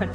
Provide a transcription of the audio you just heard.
à.